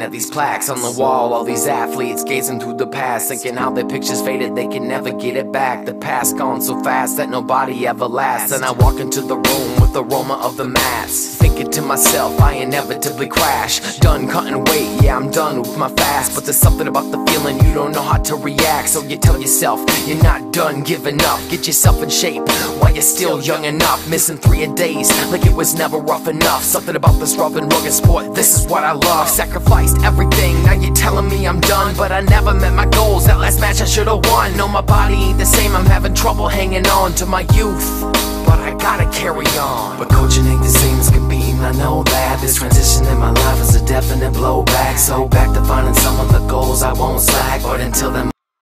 At these plaques on the wall, all these athletes gazing through the past, thinking how their pictures faded, they can never get it back. The past gone so fast that nobody ever lasts. And I walk into the room with the aroma of the mats, thinking to myself, I inevitably crash. Done cutting weight, yeah, I'm done with my fast. But there's something about the feeling you don't know how to react. So you tell yourself, you're not done giving up. Get yourself in shape while you're still young enough. Missing three a days, like it was never rough enough. Something about this rough and rugged sport, this is what I love. Everything, now you're telling me I'm done. But I never met my goals, that last match I should've won. No, my body ain't the same, I'm having trouble hanging on to my youth. But I gotta carry on. But coaching ain't the same as competing, I know that. This transition in my life is a definite blowback. So back to finding some of the goals I won't slack. But until then,